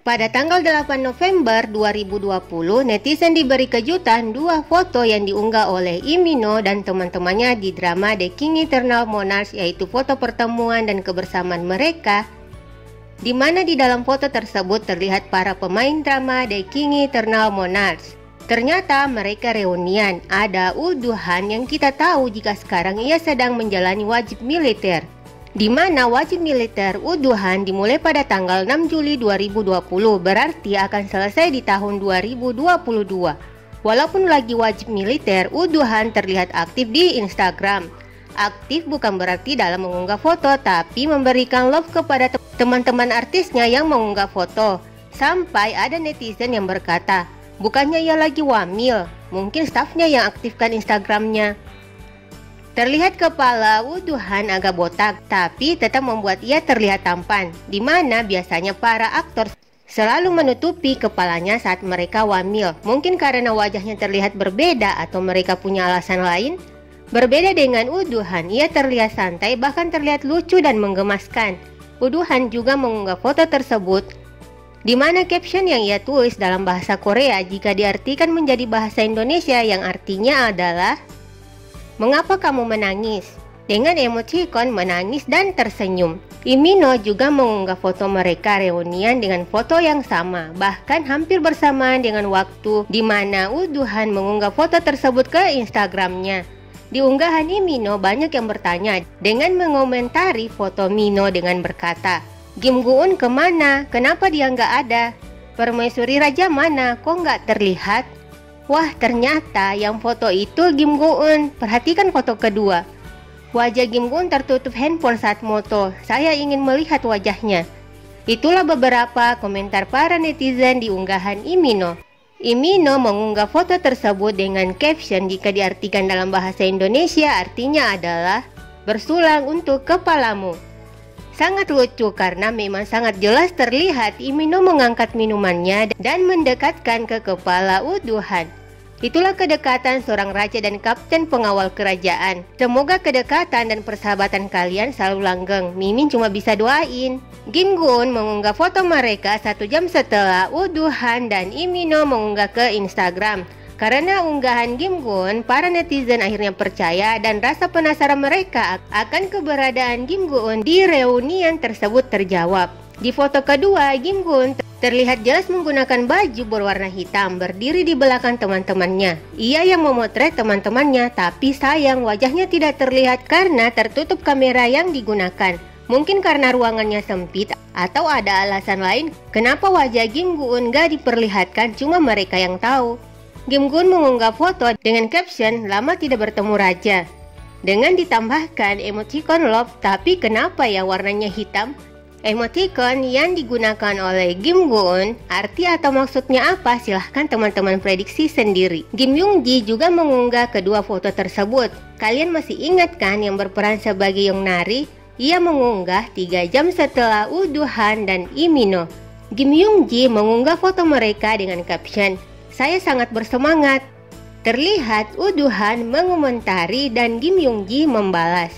Pada tanggal 8 November 2020, netizen diberi kejutan dua foto yang diunggah oleh Imino dan teman-temannya di drama The King Eternal Monarchs yaitu foto pertemuan dan kebersamaan mereka di mana di dalam foto tersebut terlihat para pemain drama The King Eternal Monarchs. Ternyata mereka reunian, ada Uduhan yang kita tahu jika sekarang ia sedang menjalani wajib militer di mana wajib militer Uduhan dimulai pada tanggal 6 Juli 2020 berarti akan selesai di tahun 2022. Walaupun lagi wajib militer, Uduhan terlihat aktif di Instagram. Aktif bukan berarti dalam mengunggah foto, tapi memberikan love kepada teman-teman artisnya yang mengunggah foto. Sampai ada netizen yang berkata, bukannya ia lagi wamil, mungkin stafnya yang aktifkan Instagramnya. Terlihat kepala Wuduhan agak botak, tapi tetap membuat ia terlihat tampan, di mana biasanya para aktor selalu menutupi kepalanya saat mereka wamil. Mungkin karena wajahnya terlihat berbeda atau mereka punya alasan lain. Berbeda dengan Uduhan, ia terlihat santai bahkan terlihat lucu dan menggemaskan. Uduhan juga mengunggah foto tersebut di mana caption yang ia tulis dalam bahasa Korea jika diartikan menjadi bahasa Indonesia yang artinya adalah Mengapa kamu menangis? Dengan emoticon menangis dan tersenyum. Imino juga mengunggah foto mereka reunian dengan foto yang sama, bahkan hampir bersamaan dengan waktu di mana Uduhan mengunggah foto tersebut ke Instagramnya. Di unggahan Imino banyak yang bertanya dengan mengomentari foto Mino dengan berkata, Kim Guun ke mana? Kenapa dia nggak ada? Permaisuri Raja mana? Kok nggak terlihat? Wah, ternyata yang foto itu Kim Go-eun. Perhatikan foto kedua. Wajah Kim Go-eun tertutup handphone saat moto. Saya ingin melihat wajahnya. Itulah beberapa komentar para netizen di unggahan Imino. Imino mengunggah foto tersebut dengan caption jika diartikan dalam bahasa Indonesia artinya adalah bersulang untuk kepalamu. Sangat lucu karena memang sangat jelas terlihat Imino mengangkat minumannya dan mendekatkan ke kepala Uduhan. Itulah kedekatan seorang raja dan kapten pengawal kerajaan. Semoga kedekatan dan persahabatan kalian selalu langgeng. Mimin cuma bisa doain. Kim Gun mengunggah foto mereka satu jam setelah Uduhan dan Imino mengunggah ke Instagram. Karena unggahan Kim Gun, para netizen akhirnya percaya dan rasa penasaran mereka akan keberadaan Kim Gun di reunian tersebut terjawab. Di foto kedua, Kim Gun Terlihat jelas menggunakan baju berwarna hitam berdiri di belakang teman-temannya. Ia yang memotret teman-temannya, tapi sayang wajahnya tidak terlihat karena tertutup kamera yang digunakan. Mungkin karena ruangannya sempit atau ada alasan lain kenapa wajah Kim Gun gak diperlihatkan cuma mereka yang tahu. Kim Gun mengunggah foto dengan caption lama tidak bertemu raja. Dengan ditambahkan emoticon love tapi kenapa ya warnanya hitam? Emoticon yang digunakan oleh Kim Goon, arti atau maksudnya apa silahkan teman-teman prediksi sendiri. Kim Young Ji juga mengunggah kedua foto tersebut. Kalian masih ingat kan yang berperan sebagai Yong Nari? Ia mengunggah 3 jam setelah Uduhan dan Imino. Kim Young Ji mengunggah foto mereka dengan caption, Saya sangat bersemangat. Terlihat Uduhan mengomentari dan Kim Young Ji membalas.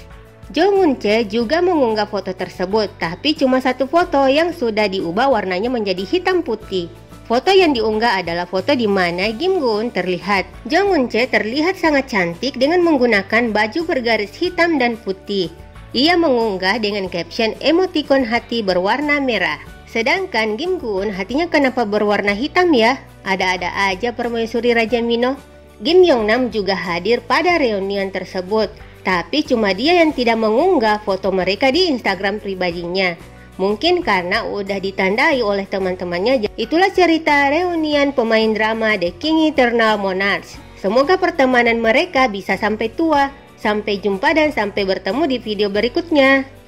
Jong Eun Che juga mengunggah foto tersebut, tapi cuma satu foto yang sudah diubah warnanya menjadi hitam putih. Foto yang diunggah adalah foto di mana Kim Goon terlihat. Jong Eun Che terlihat sangat cantik dengan menggunakan baju bergaris hitam dan putih. Ia mengunggah dengan caption emoticon hati berwarna merah. Sedangkan Kim Goon hatinya kenapa berwarna hitam ya? Ada-ada aja permaisuri Raja Mino. Kim Yong Nam juga hadir pada reunian tersebut. Tapi cuma dia yang tidak mengunggah foto mereka di Instagram pribadinya. Mungkin karena udah ditandai oleh teman-temannya. Itulah cerita reunian pemain drama The King Eternal Monarchs. Semoga pertemanan mereka bisa sampai tua. Sampai jumpa dan sampai bertemu di video berikutnya.